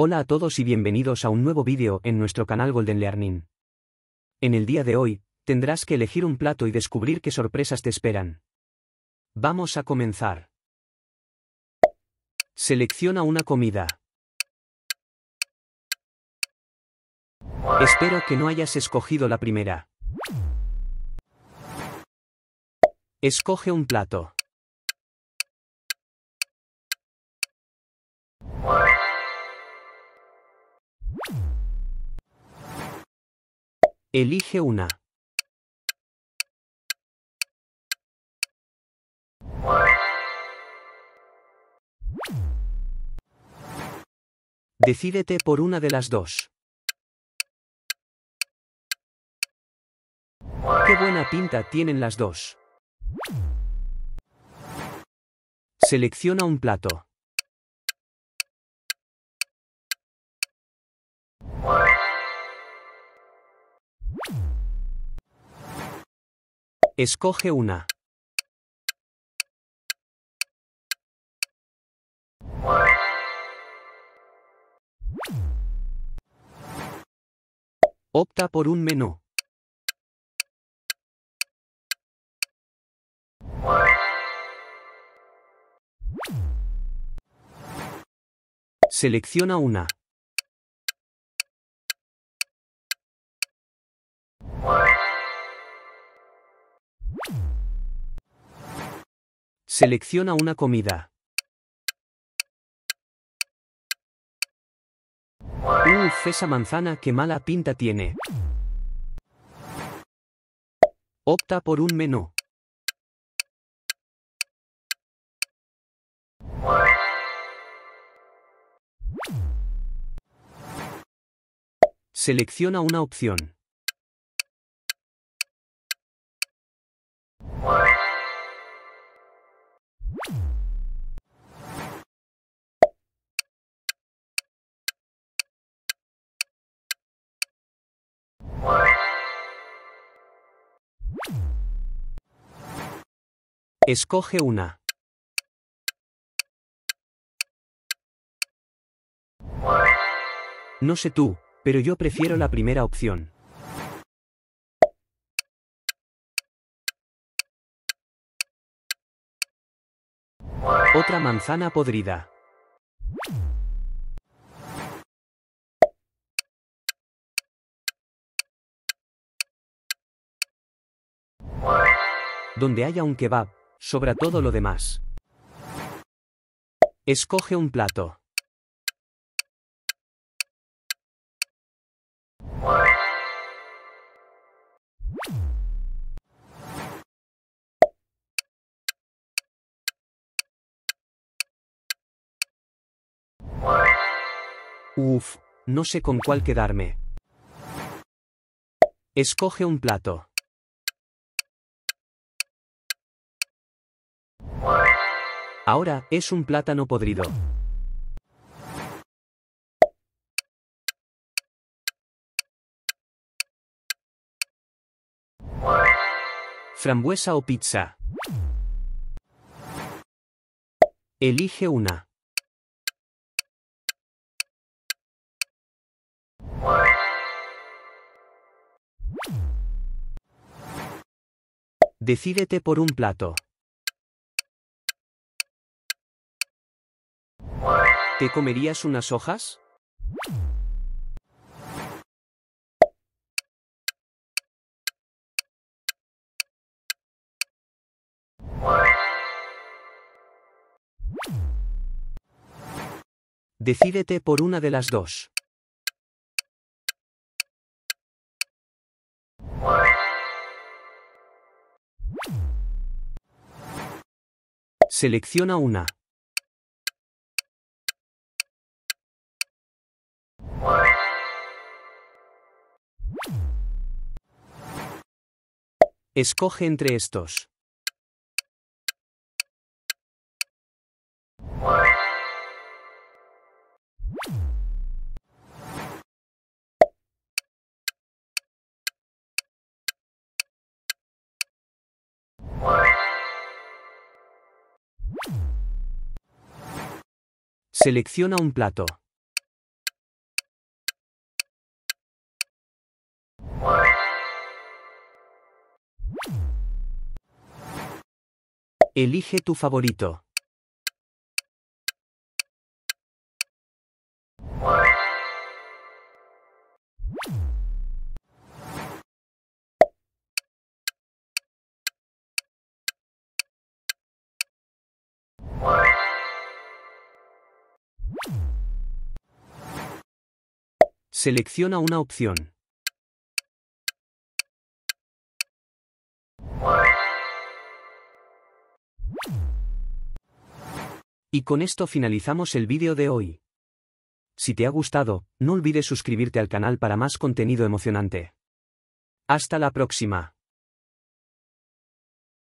Hola a todos y bienvenidos a un nuevo vídeo en nuestro canal Golden Learning. En el día de hoy, tendrás que elegir un plato y descubrir qué sorpresas te esperan. Vamos a comenzar. Selecciona una comida. Espero que no hayas escogido la primera. Escoge un plato. Elige una. Decídete por una de las dos. Qué buena pinta tienen las dos. Selecciona un plato. Escoge una. Opta por un menú. Selecciona una. Selecciona una comida. Uf, esa manzana qué mala pinta tiene. Opta por un menú. Selecciona una opción. Escoge una. No sé tú, pero yo prefiero la primera opción. Otra manzana podrida. Donde haya un kebab, sobra todo lo demás. Escoge un plato. Uf, no sé con cuál quedarme. Escoge un plato. Ahora, es un plátano podrido. Frambuesa o pizza. Elige una. Decídete por un plato. ¿Te comerías unas hojas? Decídete por una de las dos. Selecciona una. Escoge entre estos. Selecciona un plato. Elige tu favorito. Selecciona una opción. Y con esto finalizamos el vídeo de hoy. Si te ha gustado, no olvides suscribirte al canal para más contenido emocionante. Hasta la próxima.